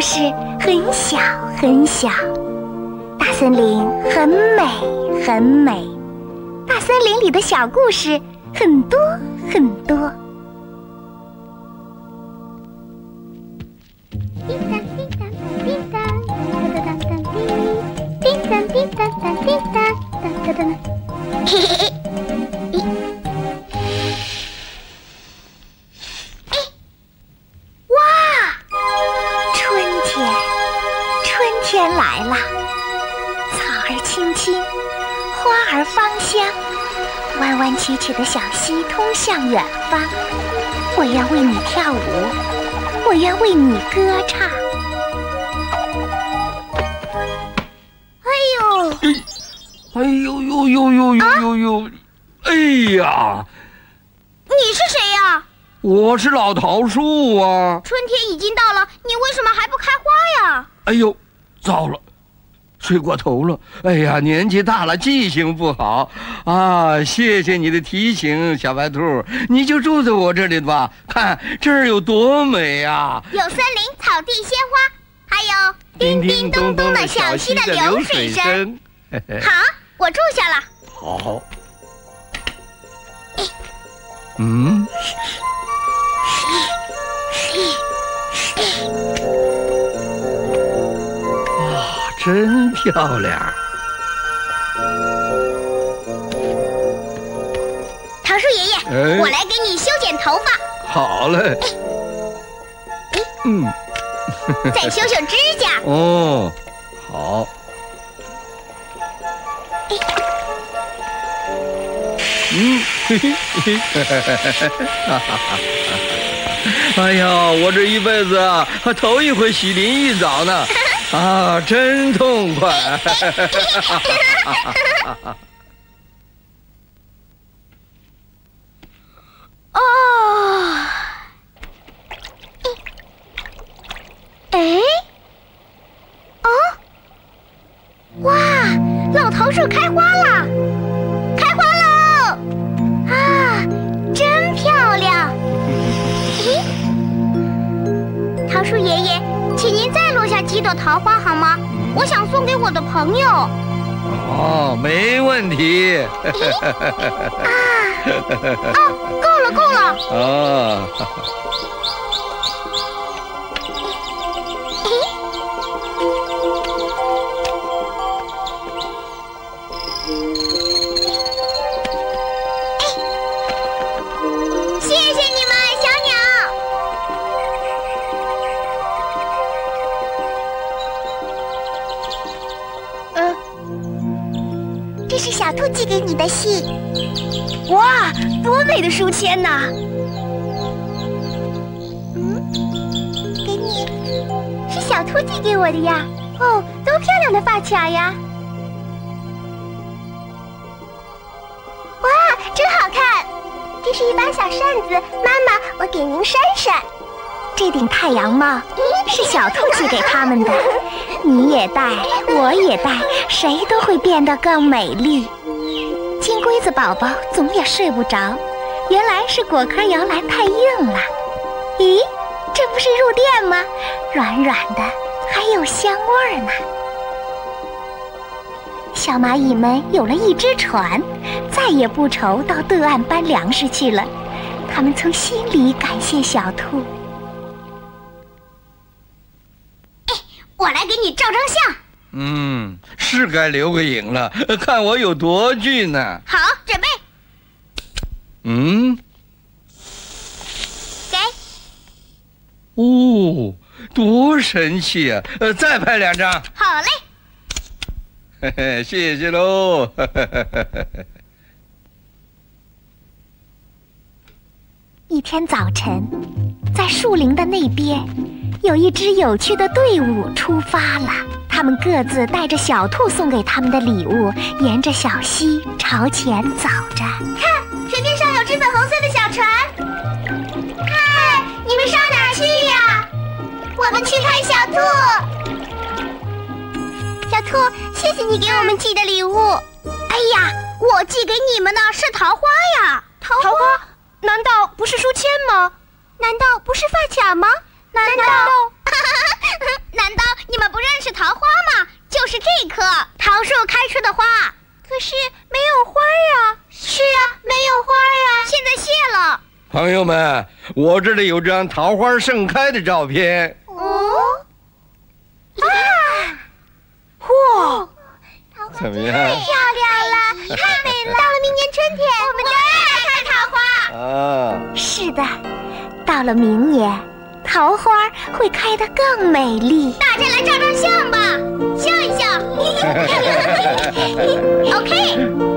故事很小很小，大森林很美很美，大森林里的小故事很多很多。滴答滴答滴答，哒哒哒哒滴，滴答滴答哒滴答，哒哒哒哒。嘿嘿天来了，草儿青青，花儿芳香，弯弯曲曲的小溪通向远方。我愿为你跳舞，我愿为你歌唱。哎呦，哎呦呦呦呦呦呦呦！哎呀，你是谁呀？我是老桃树啊！春天已经到了，你为什么还不开花呀？哎呦，糟了，睡过头了。哎呀，年纪大了，记性不好啊！谢谢你的提醒，小白兔，你就住在我这里吧。看这儿有多美呀！有森林、草地、鲜花，还有叮叮咚咚的小溪的流水声。好，我住下了。好。嗯。真漂亮！桃树爷爷，哎我来给你修剪头发，好嘞。嗯。再修修指甲。哦，好。嗯，嘿嘿嘿嘿哈哈哈哈！哎呀，我这一辈子啊，还头一回洗淋浴澡呢，啊，真痛快！啊，哎，哦，哇，老桃树开花了，再落下几朵桃花好吗？我想送给我的朋友。哦，没问题。啊，够了够了。啊，谢小兔寄给你的信。哇，多美的书签呐！嗯，给你，是小兔寄给我的呀。哦，多漂亮的发卡呀！哇，真好看！这是一把小扇子，妈妈，我给您扇扇。这顶太阳帽是小兔寄给他们的，你也戴，我也戴，谁都会变得更美丽。金龟子宝宝总也睡不着，原来是果壳摇篮太硬了。咦，这不是入店吗？软软的，还有香味儿呢。小蚂蚁们有了一只船，再也不愁到对岸搬粮食去了。他们从心里感谢小兔。我来给你照张相。嗯，是该留个影了，看我有多俊呢。好，准备，嗯，给。哦，多神气啊！呃，再拍两张。好嘞。嘿嘿，谢谢喽。一天早晨，在树林的那边，有一支有趣的队伍出发了。他们各自带着小兔送给他们的礼物，沿着小溪朝前走着。看，水面上有只粉红色的小船。嗨，你们上哪去呀？我们去看小兔。小兔，谢谢你给我们寄的礼物。哎呀，我寄给你们的是桃花呀！桃桃花？难道不是发卡吗？难道？难道你们不认识桃花吗？就是这棵桃树开出的花。可是没有花啊！是啊，没有花啊！现在谢了。朋友们，我这里有张桃花盛开的照片。哦，啊，哇，怎么样？太漂亮了，太美了！到了明年春天，我们就要来看桃花。啊，是的，到了明年，桃花会开得更美丽。大家来照张相吧，笑一笑。OK。